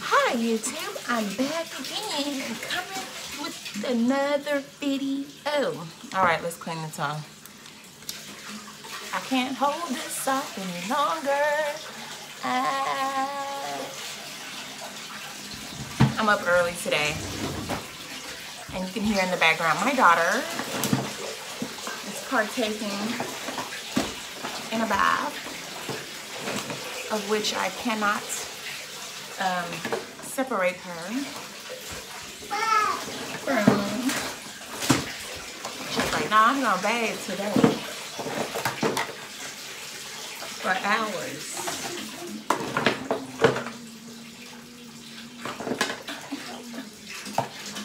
Hi YouTube, I'm back again and coming with another video. Alright, let's clean the tongue. I can't hold this off any longer. I... I'm up early today. And you can hear in the background my daughter is partaking in a bath of which I cannot um, separate her. from. She's like, no, I'm gonna bathe today for hours.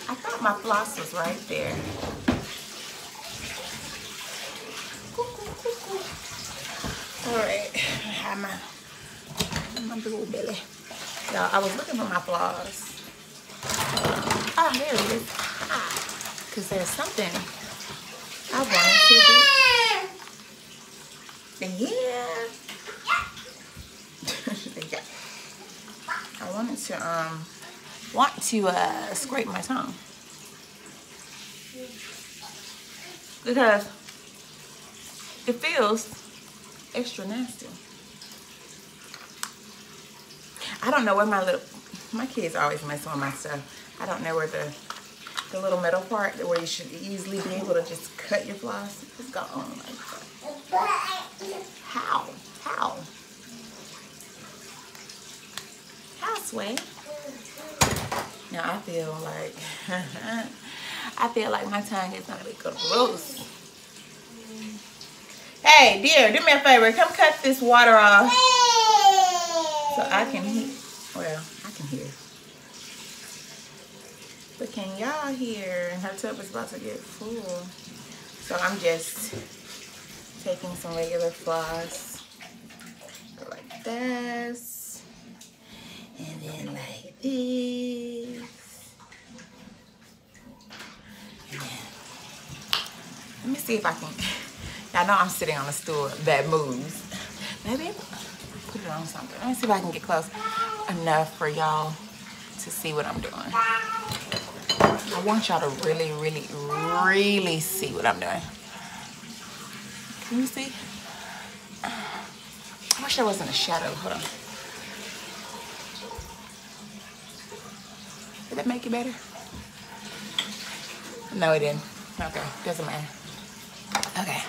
I thought my floss was right there. All right, I have my, my little belly. I was looking for my flaws. Ah, there it is. Ah, Cause there's something I wanted to do. Yeah. I wanted to um want to uh scrape my tongue. Because it feels extra nasty. I don't know where my little, my kids always mess with my stuff. I don't know where the, the little metal part where you should easily be able to just cut your floss is gone like. How? How? How, Sway? Now I feel like, I feel like my tongue is gonna be gross. Hey, dear, do me a favor. Come cut this water off so I can hear. Well, I can hear. But can y'all hear? Her tub is about to get full. So I'm just taking some regular floss. Like this. And then like this. And let me see if I can. I know I'm sitting on a stool that moves. Maybe something. Let me see if I can get close enough for y'all to see what I'm doing. I want y'all to really, really, really see what I'm doing. Can you see? I wish there wasn't a shadow. Hold on. Did that make it better? No, it didn't. Okay, doesn't matter. Okay.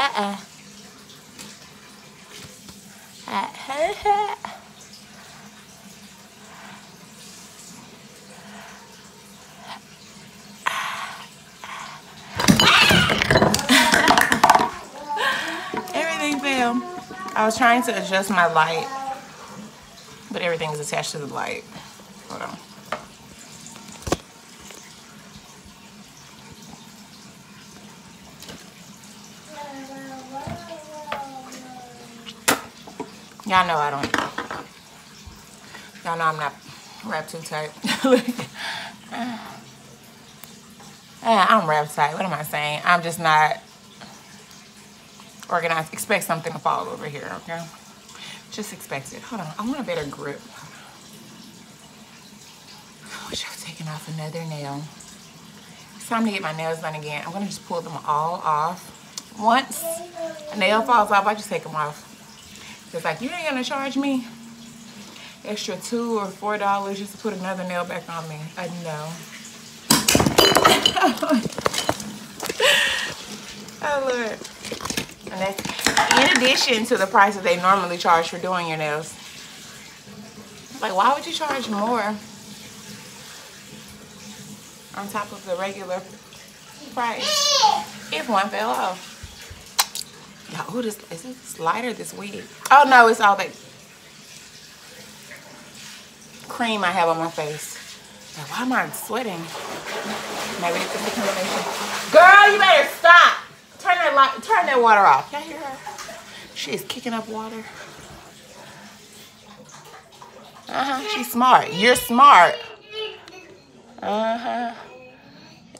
Uh-uh. Everything fell. I was trying to adjust my light, but everything is attached to the light. Hold on. Y'all know I don't. Y'all know I'm not wrapped too tight. uh, I'm wrapped tight. What am I saying? I'm just not organized. Expect something to fall over here, okay? Just expect it. Hold on. I want a better grip. I wish I taking off another nail. It's time to get my nails done again. I'm to just pull them all off. Once a nail falls off, I just take them off. It's like, you ain't gonna charge me extra two or four dollars just to put another nail back on me. I know. oh Lord. And that's in addition to the price that they normally charge for doing your nails. Like, why would you charge more on top of the regular price if one fell off? Yeah, oh, this is this lighter this week. Oh no, it's all that cream I have on my face. Like, why am I sweating? Maybe it's the combination. Girl, you better stop. Turn that light, turn that water off. Y'all hear her? She is kicking up water. Uh-huh. She's smart. You're smart. Uh-huh.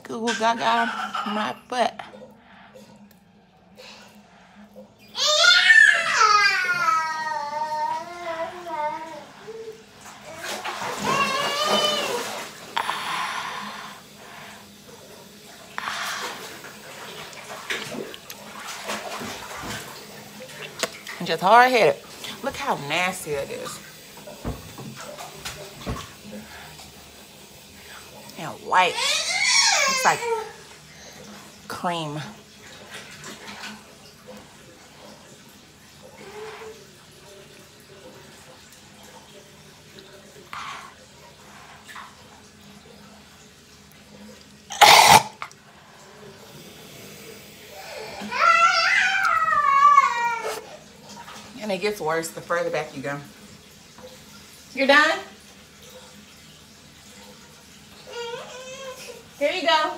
Google Gaga my butt. Just hard headed. Look how nasty it is. And white. It's like cream. It gets worse the further back you go. You're done? Here you go.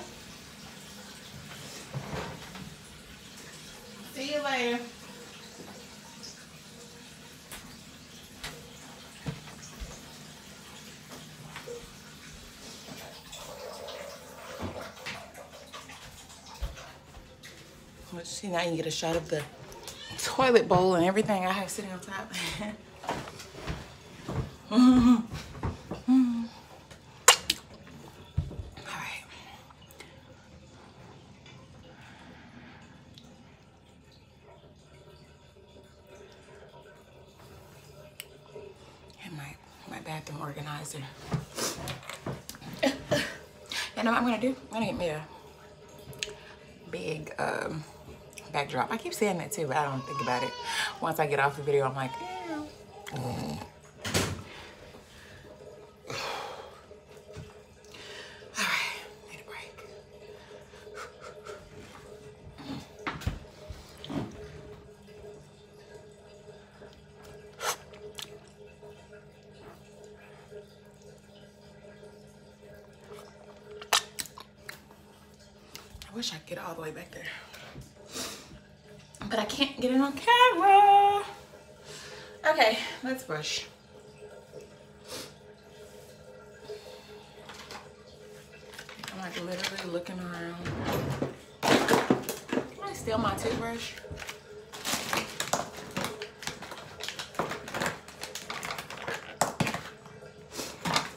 See you later. Let's see now you can get a shot of the toilet bowl and everything I have sitting on top. And my, my bathroom organizer. you know what I'm gonna do? I'm gonna get me a big um, backdrop. I keep saying that too, but I don't think about it. Once I get off the video, I'm like, yeah. I mm. Let's. I'm like literally looking around. Can I steal my toothbrush?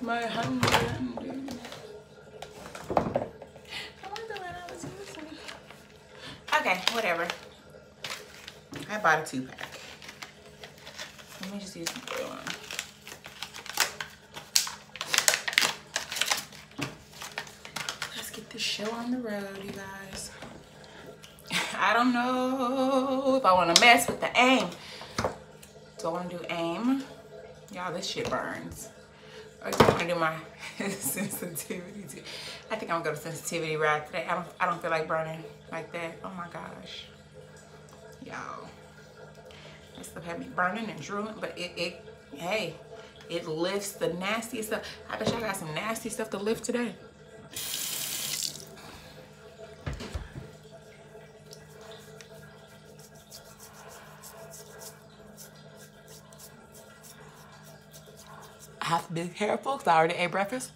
My hundred. Okay, whatever. I bought a two pack. Just use some oil on. Let's get this show on the road, you guys. I don't know if I want to mess with the AIM. Do I want to do AIM? Y'all, this shit burns. Or do I want to do my sensitivity? Too? I think I'm gonna go to sensitivity right today. I don't, I don't feel like burning like that. Oh my gosh, y'all. That stuff had me burning and drooling, but it, it, hey, it lifts the nastiest stuff. I bet y'all got some nasty stuff to lift today. I have to be careful because I already ate breakfast.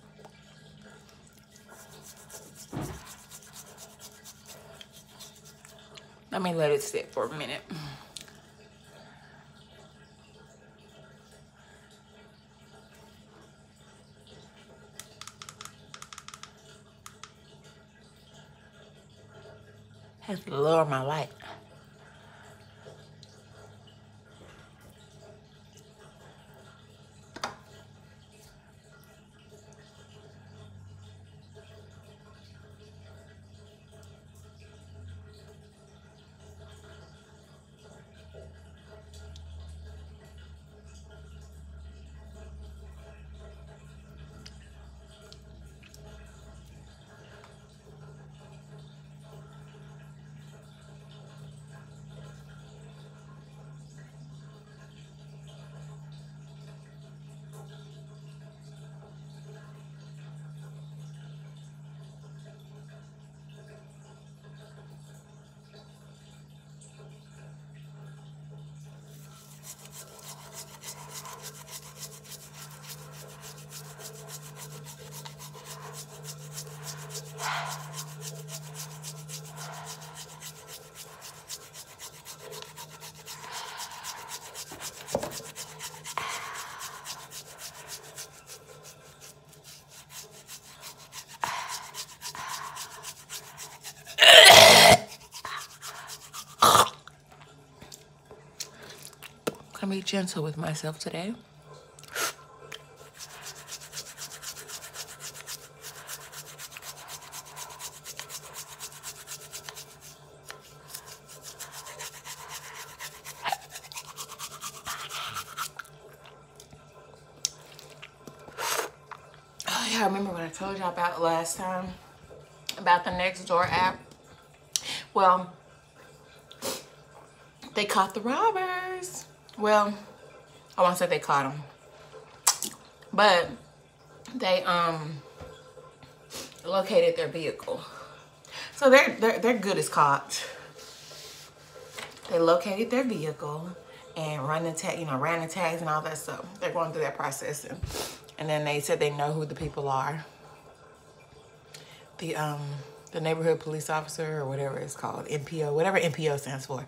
Let me let it sit for a minute. Have to lower my light. Gentle with myself today. Oh yeah, I remember what I told y'all about last time about the Nextdoor app. Well, they caught the robbers. Well, I won't say they caught them, but they um located their vehicle. So they're they're they're good as caught. They located their vehicle and run the tag, you know, ran the tags and all that stuff. They're going through that processing, and then they said they know who the people are. The um the neighborhood police officer or whatever it's called, NPO, whatever NPO stands for,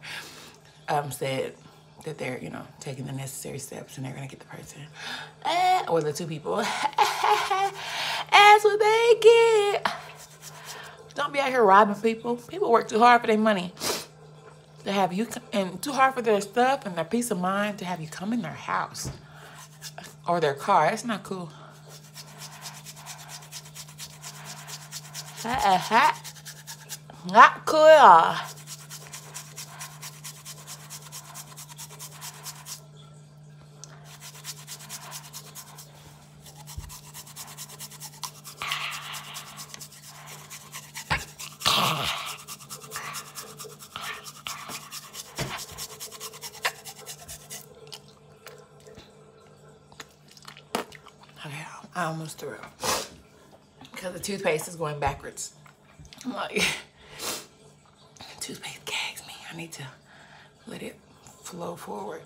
um, said that they're, you know, taking the necessary steps and they're gonna get the person, eh, or the two people. That's what they get. Don't be out here robbing people. People work too hard for their money. To have you, and too hard for their stuff and their peace of mind to have you come in their house or their car. That's not cool. Not cool. Okay, I almost threw it because the toothpaste is going backwards. I'm like, toothpaste gags me. I need to let it flow forward.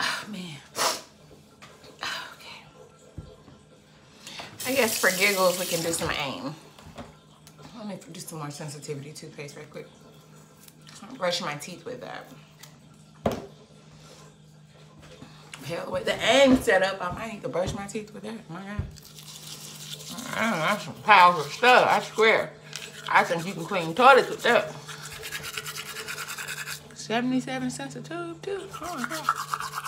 Oh, man. Okay. I guess for giggles, we can do some AIM. Let me do some more sensitivity toothpaste right quick. I'm brushing my teeth with that. Hell, with the AIM set up, I might need to brush my teeth with that. My God. Mm, That's some powerful stuff, I swear. I think you can clean toilets with that. 77 cents a tube, too. Oh my God.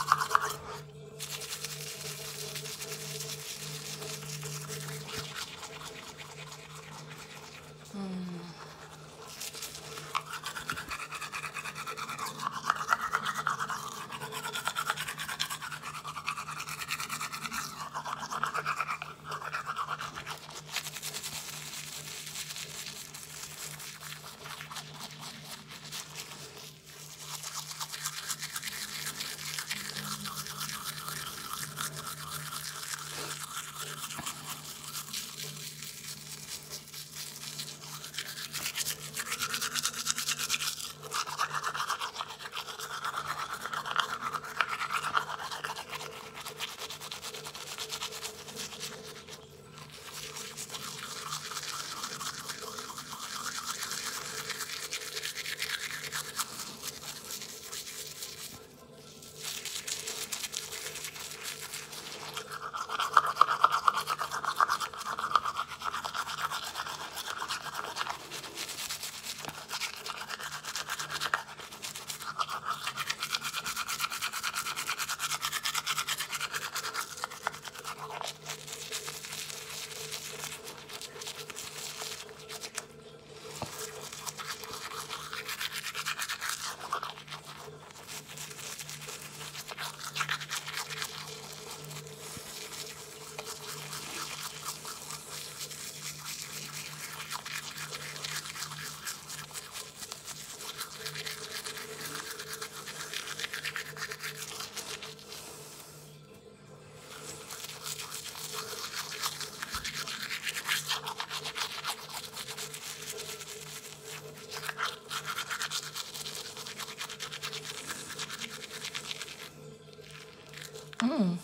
Mm.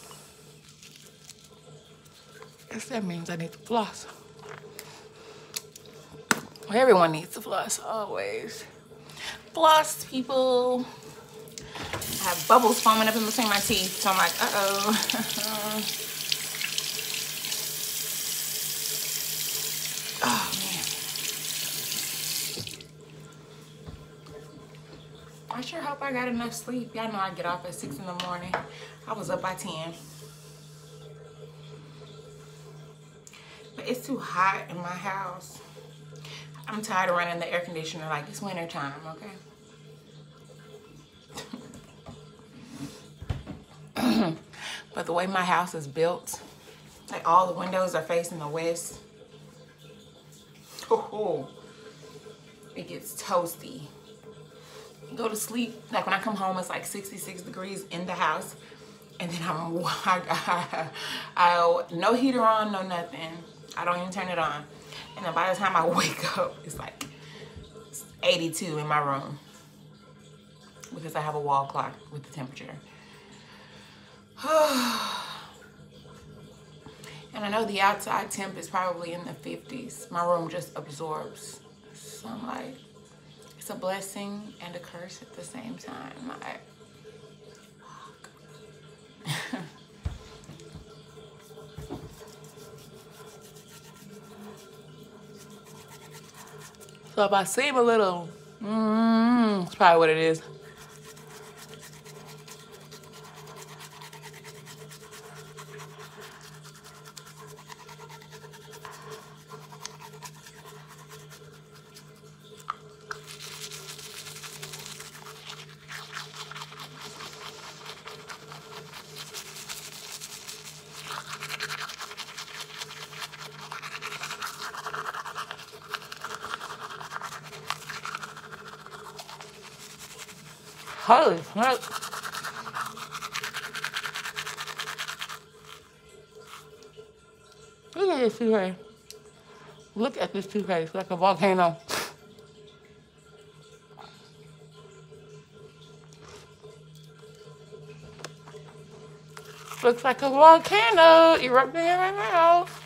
Guess that means I need to floss. Well, everyone needs to floss, always. Floss, people. I have bubbles foaming up in between my teeth, so I'm like, uh-oh. oh, man. I sure hope I got enough sleep. Y'all know I get off at 6 in the morning. I was up by 10. But it's too hot in my house. I'm tired of running the air conditioner like it's winter time, okay? but the way my house is built, like all the windows are facing the west. Oh, it gets toasty. Go to sleep, like when I come home, it's like 66 degrees in the house. And then I'm, I, I, no heater on, no nothing. I don't even turn it on. And then by the time I wake up, it's like 82 in my room because I have a wall clock with the temperature. and I know the outside temp is probably in the 50s. My room just absorbs sunlight. It's a blessing and a curse at the same time. I, So if I seem a little, mm, it's probably what it is. Smoke. Look at this toothpaste. Look at this toothpaste, like a volcano. Looks like a volcano erupting in my mouth.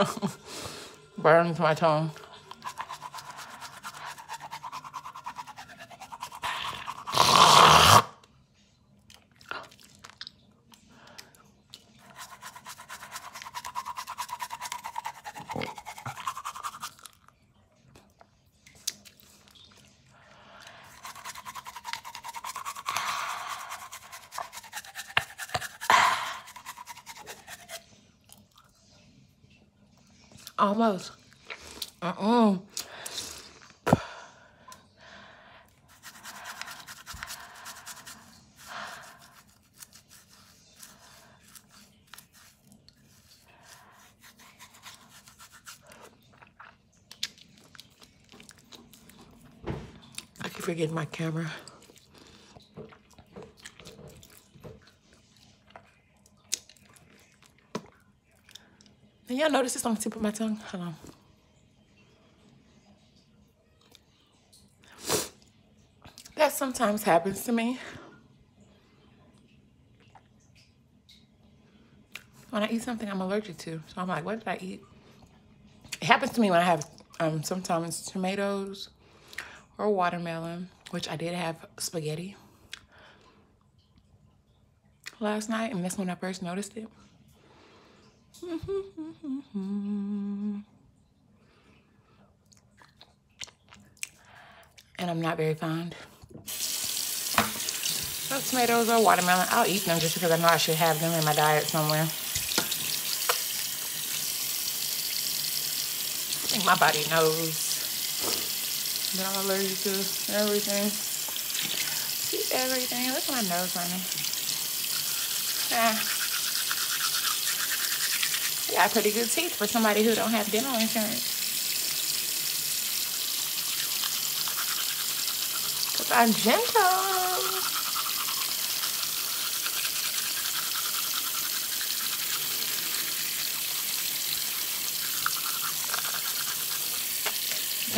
burns my tongue. Almost. Uh-uh. I keep forgetting my camera. And y'all notice this on the tip of my tongue? Hold on. That sometimes happens to me. When I eat something I'm allergic to. So I'm like, what did I eat? It happens to me when I have um, sometimes tomatoes or watermelon, which I did have spaghetti last night, and that's when I first noticed it. and I'm not very fond of tomatoes or watermelon. I'll eat them just because I know I should have them in my diet somewhere. I think my body knows I'm allergic to everything. See everything. Look at my nose running. Ah. I got pretty good teeth for somebody who don't have dental insurance. Cause I'm gentle.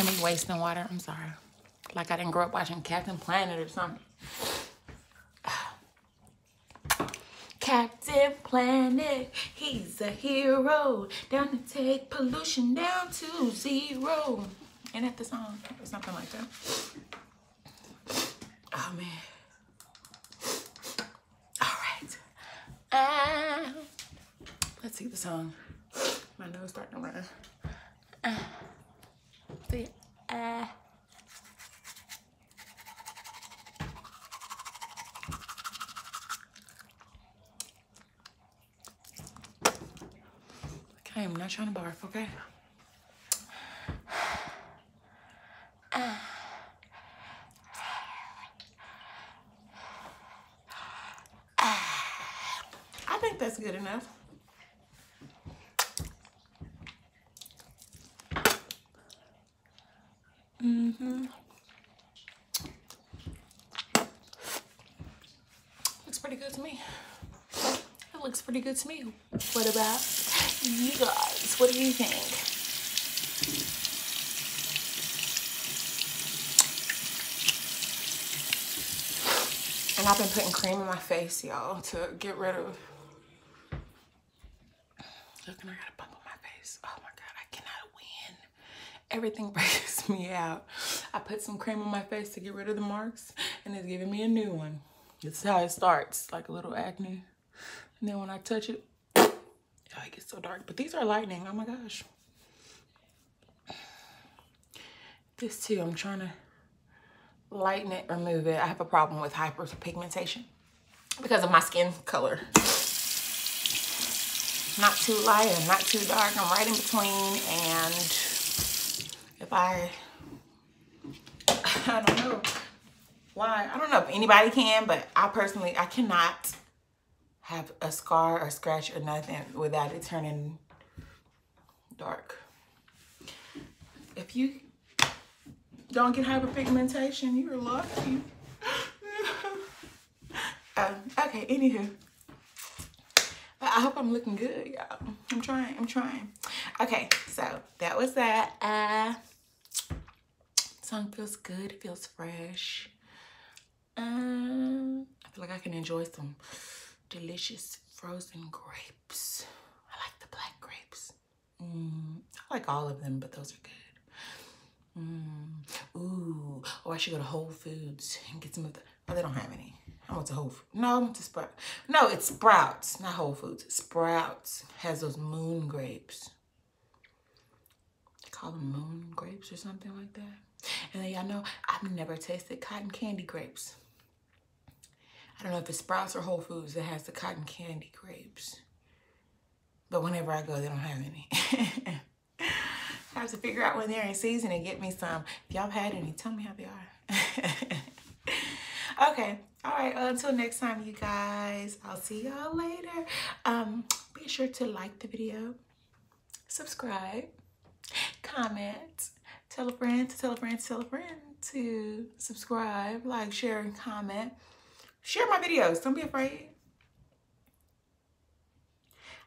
Me wasting water. I'm sorry. Like I didn't grow up watching Captain Planet or something. Captain Planet, he's a hero. Down to take pollution down to zero. And that the song? Or something like that. Oh man. All right. Uh, let's see the song. My nose starting to run. Uh air. Okay, I'm not trying to barf, okay? I think that's good enough. Mm-hmm. Looks pretty good to me. It looks pretty good to me. What about you guys? What do you think? And I've been putting cream in my face, y'all, to get rid of. Look, and I got a bump on my face. Oh my God, I cannot win. Everything breaks me out. I put some cream on my face to get rid of the marks and it's giving me a new one. This is how it starts, like a little acne. And then when I touch it, oh, it gets so dark. But these are lightning, oh my gosh. This too, I'm trying to lighten it, remove it. I have a problem with hyperpigmentation because of my skin color. Not too light and not too dark. I'm right in between and if I I don't know why. I don't know if anybody can, but I personally, I cannot have a scar or scratch or nothing without it turning dark. If you don't get hyperpigmentation, you're lucky. um, okay, anywho. I hope I'm looking good, y'all. I'm trying, I'm trying. Okay, so that was that. Uh, Tongue feels good, feels fresh. Um, I feel like I can enjoy some delicious frozen grapes. I like the black grapes. Mm, I like all of them, but those are good. Mm, ooh, oh, I should go to Whole Foods and get some of the, oh, they don't have any. I went to Whole Foods. No, I went to Sprout. No, it's Sprouts, not Whole Foods. Sprouts has those moon grapes. They call them moon grapes or something like that. And then y'all know I've never tasted cotton candy grapes. I don't know if it's Sprouts or Whole Foods that has the cotton candy grapes. But whenever I go, they don't have any. I have to figure out when they're in season and get me some. If y'all had any, tell me how they are. okay. All right. until next time, you guys. I'll see y'all later. Um, be sure to like the video, subscribe, comment, Tell a friend to tell a friend to tell a friend to subscribe, like, share, and comment. Share my videos. Don't be afraid.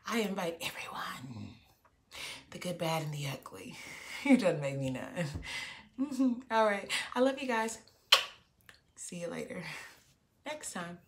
I invite everyone. The good, bad, and the ugly. It doesn't make me none. All right. I love you guys. See you later. Next time.